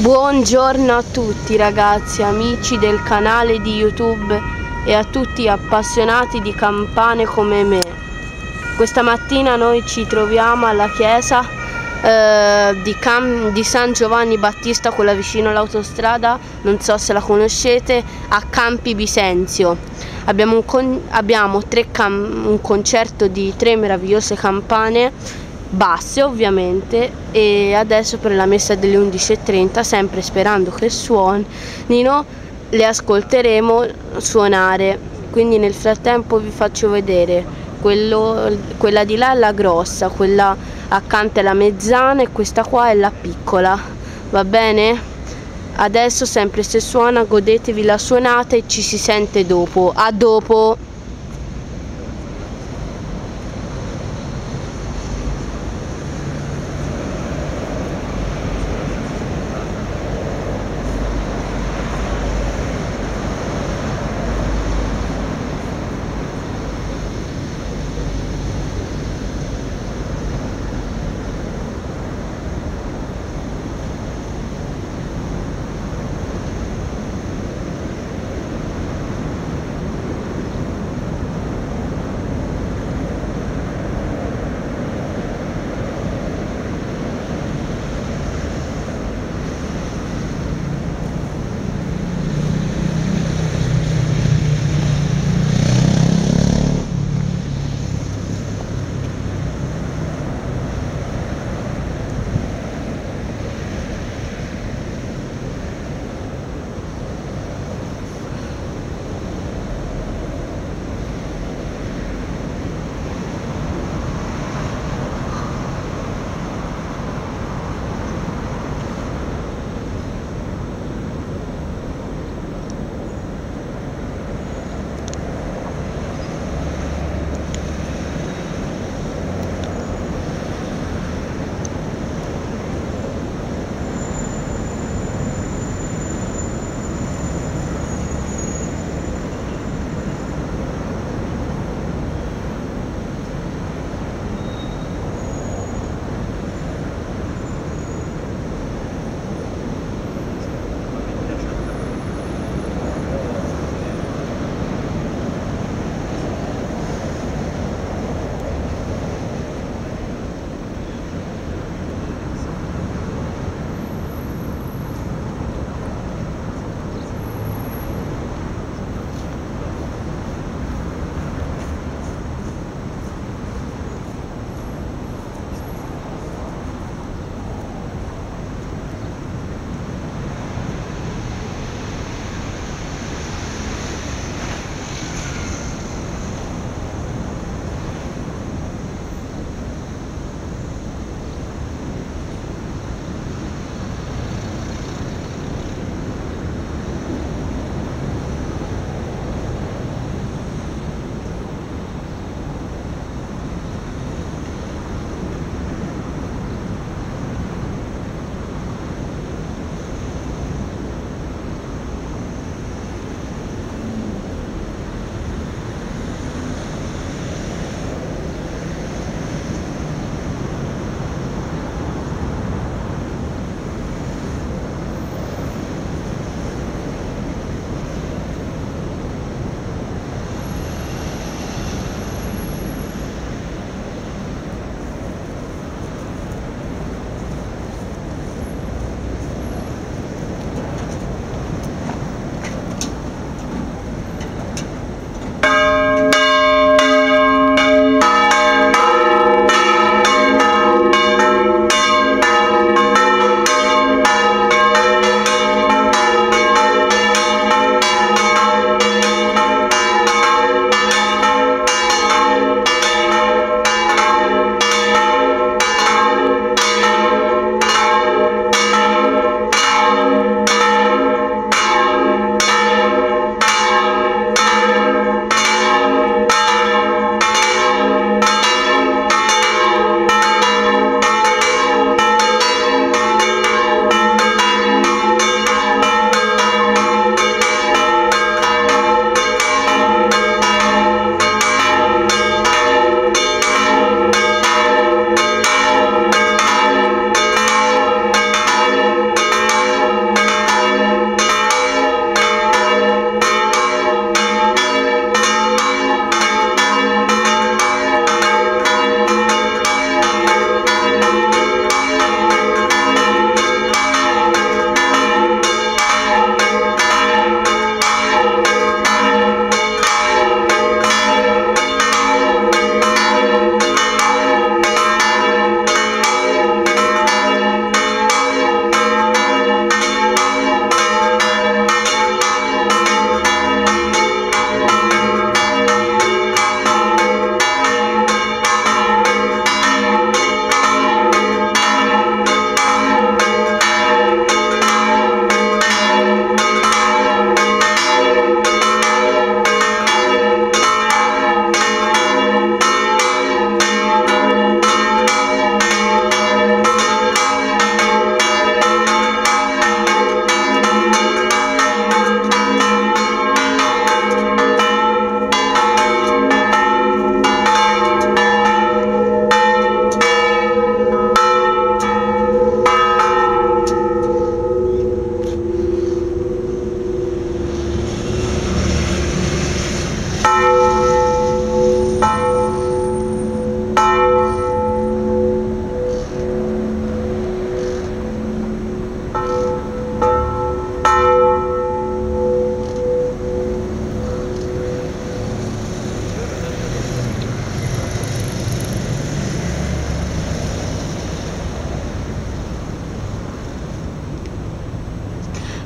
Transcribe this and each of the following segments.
Buongiorno a tutti ragazzi, amici del canale di YouTube e a tutti appassionati di campane come me. Questa mattina noi ci troviamo alla chiesa eh, di, di, San Giovanni Battista, quella vicino all'autostrada, non so se la conoscete, a Campi Bisenzio. Abbiamo un, abbiamo un concerto di tre meravigliose campane basse ovviamente e adesso per la messa delle 11.30 sempre sperando che suonino le ascolteremo suonare. Quindi nel frattempo vi faccio vedere quello, quella di là è la grossa quella accanto è la mezzana e questa qua è la piccola. Va bene? adesso sempre se suona godetevi la suonata e ci si sente dopo. A dopo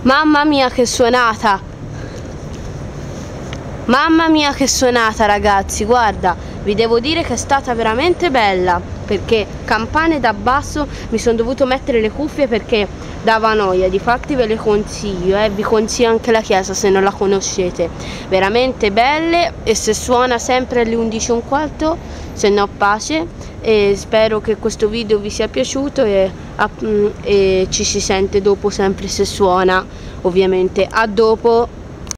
Mamma mia che suonata! Mamma mia che suonata ragazzi, guarda, vi devo dire che è stata veramente bella perché campane da basso mi sono dovuto mettere le cuffie perché dava noia, difatti ve le consiglio, eh? vi consiglio anche la chiesa se non la conoscete, veramente belle e se suona sempre alle 11 un quarto, se no pace e spero che questo video vi sia piaciuto e, e ci si sente dopo sempre se suona. Ovviamente a dopo